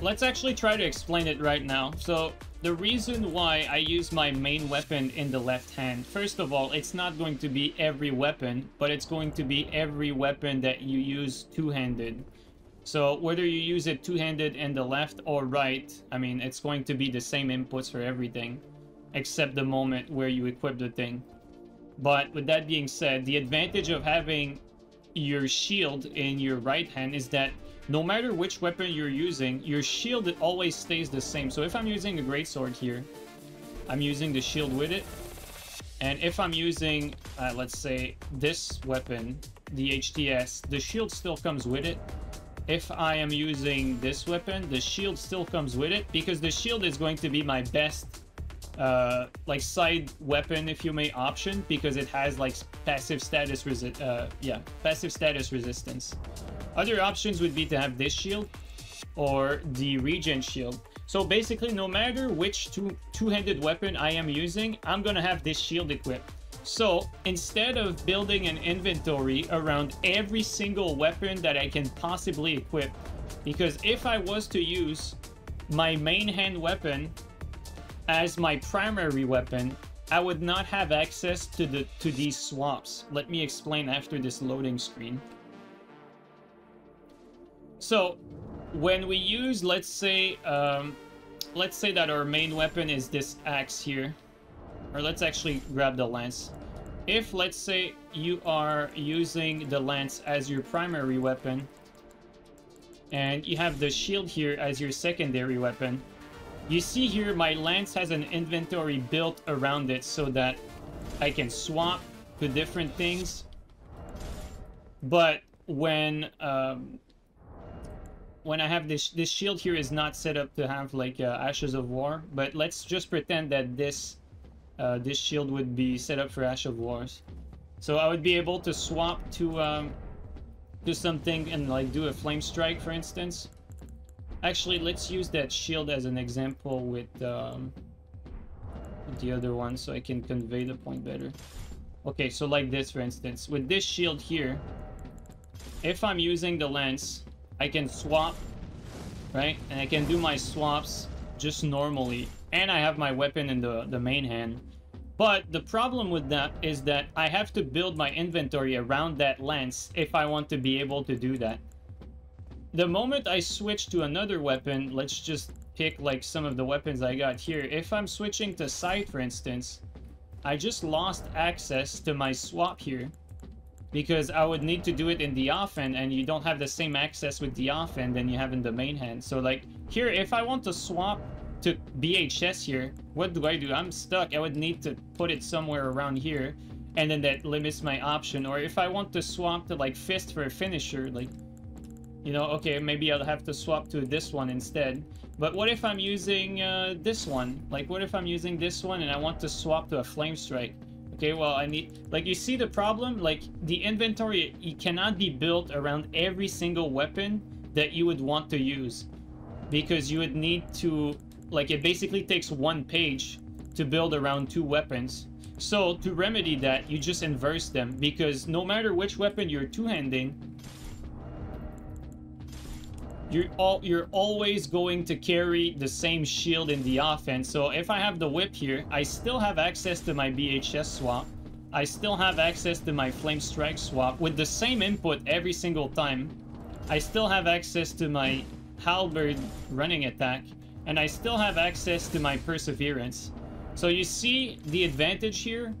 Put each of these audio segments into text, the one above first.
let's actually try to explain it right now. So the reason why I use my main weapon in the left hand, first of all, it's not going to be every weapon, but it's going to be every weapon that you use two-handed. So whether you use it two-handed in the left or right, I mean, it's going to be the same inputs for everything, except the moment where you equip the thing. But with that being said, the advantage of having your shield in your right hand is that no matter which weapon you're using, your shield always stays the same. So if I'm using the greatsword here, I'm using the shield with it. And if I'm using, uh, let's say, this weapon, the HTS, the shield still comes with it. If I am using this weapon, the shield still comes with it because the shield is going to be my best uh, like side weapon, if you may, option because it has like passive status resi uh, yeah, passive status resistance. Other options would be to have this shield or the regen shield. So basically, no matter which two two-handed weapon I am using, I'm gonna have this shield equipped. So instead of building an inventory around every single weapon that I can possibly equip, because if I was to use my main hand weapon as my primary weapon, I would not have access to the to these swaps. Let me explain after this loading screen. So, when we use, let's say, um, let's say that our main weapon is this axe here. Or let's actually grab the lance. If, let's say, you are using the lance as your primary weapon, and you have the shield here as your secondary weapon, you see here my lance has an inventory built around it so that I can swap to different things. But when um, when I have this this shield here is not set up to have like uh, Ashes of War, but let's just pretend that this uh, this shield would be set up for Ash of Wars. So I would be able to swap to um, to something and like do a flame strike, for instance. Actually, let's use that shield as an example with, um, the other one so I can convey the point better. Okay, so like this, for instance. With this shield here, if I'm using the lance, I can swap, right? And I can do my swaps just normally. And I have my weapon in the, the main hand. But the problem with that is that I have to build my inventory around that lance if I want to be able to do that. The moment I switch to another weapon, let's just pick like some of the weapons I got here. If I'm switching to sight, for instance, I just lost access to my swap here because I would need to do it in the offhand and you don't have the same access with the offhand than you have in the main hand. So like here, if I want to swap to BHS here, what do I do? I'm stuck. I would need to put it somewhere around here and then that limits my option. Or if I want to swap to like fist for a finisher, like, you know, okay, maybe I'll have to swap to this one instead. But what if I'm using uh, this one? Like, what if I'm using this one and I want to swap to a flame strike? Okay, well, I need... Like, you see the problem? Like, the inventory, it cannot be built around every single weapon that you would want to use. Because you would need to... Like, it basically takes one page to build around two weapons. So, to remedy that, you just inverse them. Because no matter which weapon you're two-handing, you're all you're always going to carry the same shield in the offense. So if I have the whip here, I still have access to my BHS swap. I still have access to my flame strike swap with the same input every single time. I still have access to my halberd running attack and I still have access to my perseverance. So you see the advantage here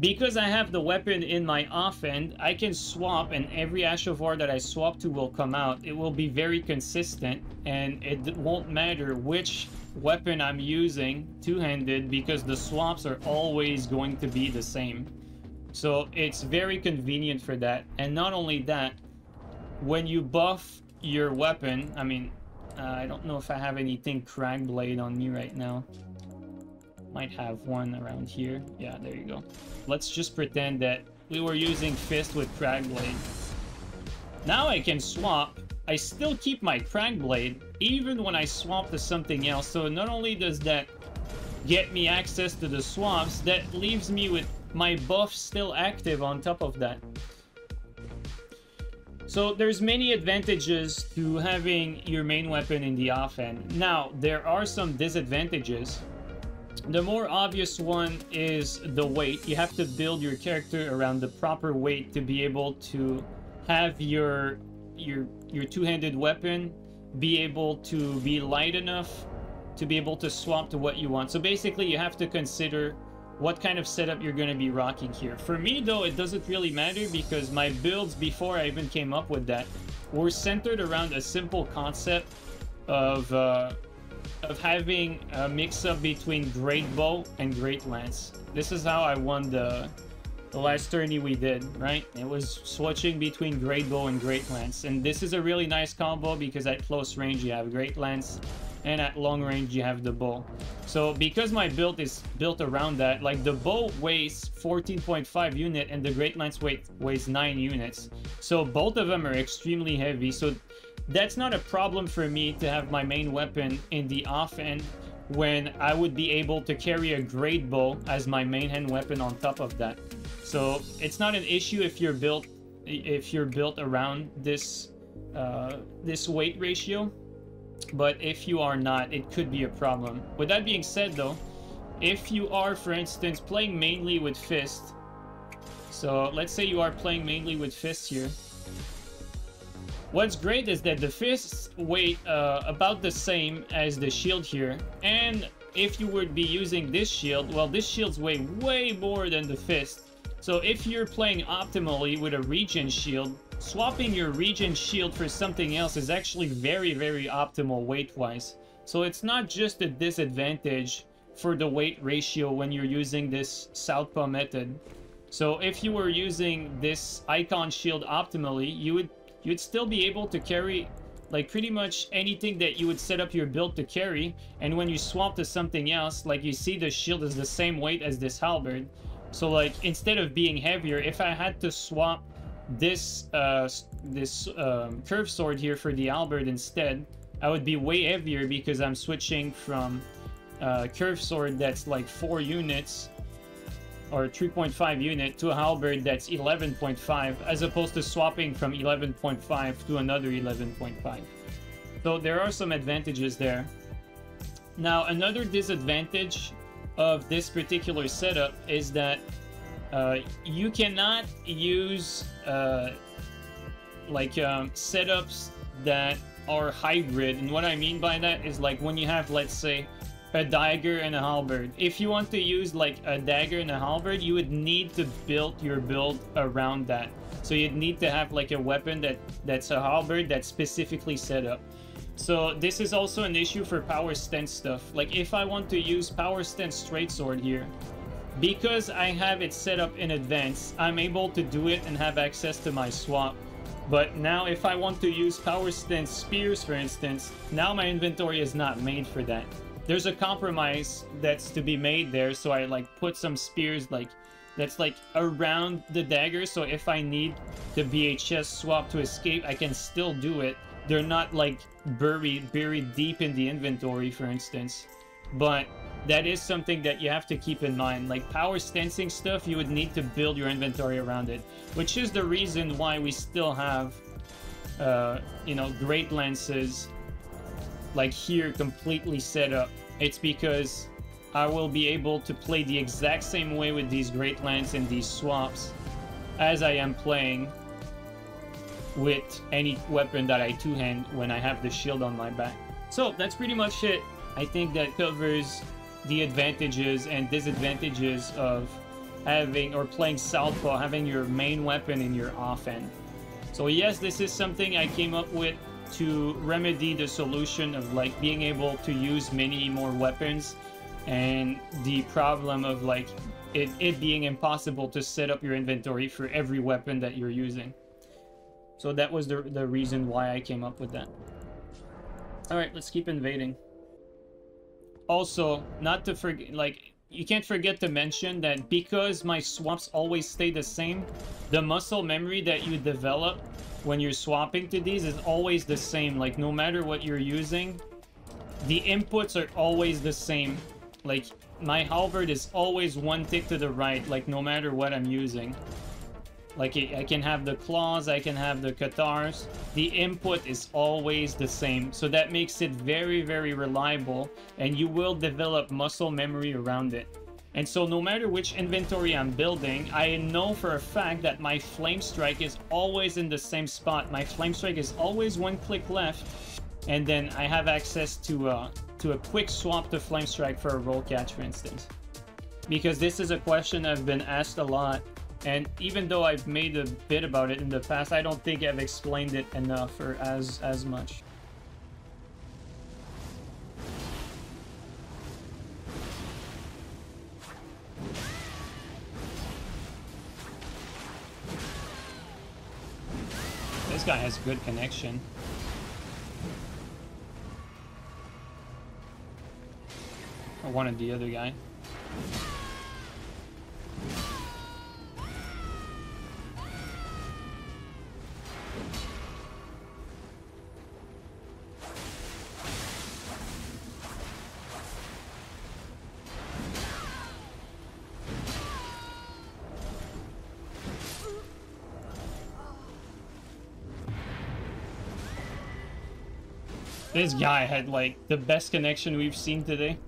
because I have the weapon in my offhand, I can swap and every Ash of War that I swap to will come out. It will be very consistent and it won't matter which weapon I'm using two-handed because the swaps are always going to be the same. So it's very convenient for that. And not only that, when you buff your weapon, I mean, uh, I don't know if I have anything Cragblade on me right now. Might have one around here. Yeah, there you go. Let's just pretend that we were using Fist with Cragblade. Now I can swap. I still keep my Cragblade, even when I swap to something else. So not only does that get me access to the swaps, that leaves me with my buff still active on top of that. So there's many advantages to having your main weapon in the offhand. Now, there are some disadvantages. The more obvious one is the weight. You have to build your character around the proper weight to be able to have your your your two-handed weapon be able to be light enough to be able to swap to what you want. So basically you have to consider what kind of setup you're going to be rocking here. For me, though, it doesn't really matter because my builds before I even came up with that were centered around a simple concept of uh, of having a mix-up between Great Bow and Great Lance. This is how I won the the last tourney we did, right? It was switching between Great Bow and Great Lance. And this is a really nice combo because at close range you have Great Lance and at long range you have the bow. So because my build is built around that, like the bow weighs 14.5 unit and the Great Lance weight weighs 9 units. So both of them are extremely heavy. So that's not a problem for me to have my main weapon in the offhand when I would be able to carry a great bow as my main hand weapon on top of that. So it's not an issue if you're built if you're built around this uh, this weight ratio. But if you are not, it could be a problem. With that being said though, if you are, for instance, playing mainly with Fist, so let's say you are playing mainly with Fist here, What's great is that the fists weigh uh, about the same as the shield here, and if you would be using this shield, well, this shield's weigh way more than the fist. So if you're playing optimally with a regen shield, swapping your regen shield for something else is actually very, very optimal weight-wise. So it's not just a disadvantage for the weight ratio when you're using this southpaw method. So if you were using this icon shield optimally, you would you'd still be able to carry like pretty much anything that you would set up your build to carry. And when you swap to something else like you see the shield is the same weight as this halberd. So like instead of being heavier if i had to swap this uh this um, curve sword here for the halberd instead i would be way heavier because i'm switching from uh curve sword that's like four units or 3.5 unit to a halberd that's 11.5 as opposed to swapping from 11.5 to another 11.5 so there are some advantages there. Now another disadvantage of this particular setup is that uh, you cannot use uh, like um, setups that are hybrid. And what I mean by that is like when you have let's say a dagger and a halberd. If you want to use like a dagger and a halberd, you would need to build your build around that. So you'd need to have like a weapon that that's a halberd that's specifically set up. So this is also an issue for power stance stuff. Like if I want to use power stance straight sword here, because I have it set up in advance, I'm able to do it and have access to my swap. But now if I want to use power stance spears, for instance, now my inventory is not made for that. There's a compromise that's to be made there, so I like put some spears like that's like around the dagger, so if I need the BHS swap to escape, I can still do it they're not like buried buried deep in the inventory, for instance. But that is something that you have to keep in mind. Like power stancing stuff, you would need to build your inventory around it, which is the reason why we still have, uh, you know, great lances like here completely set up. It's because I will be able to play the exact same way with these great lance and these swaps as I am playing with any weapon that I two-hand when I have the shield on my back. So that's pretty much it. I think that covers the advantages and disadvantages of having or playing Southpaw, having your main weapon in your offhand. So yes, this is something I came up with to remedy the solution of like being able to use many more weapons and the problem of like it, it being impossible to set up your inventory for every weapon that you're using. So that was the, the reason why I came up with that. Alright, let's keep invading. Also, not to forget, like, you can't forget to mention that because my swaps always stay the same, the muscle memory that you develop when you're swapping to these is always the same. Like, no matter what you're using, the inputs are always the same. Like, my halberd is always one tick to the right, like, no matter what I'm using. Like I can have the claws, I can have the katars. The input is always the same. So that makes it very, very reliable and you will develop muscle memory around it. And so no matter which inventory I'm building, I know for a fact that my flame strike is always in the same spot. My flame strike is always one click left. And then I have access to, uh, to a quick swap to flame strike for a roll catch, for instance. Because this is a question I've been asked a lot and even though I've made a bit about it in the past, I don't think I've explained it enough or as as much. This guy has good connection. I wanted the other guy. This guy had like the best connection we've seen today.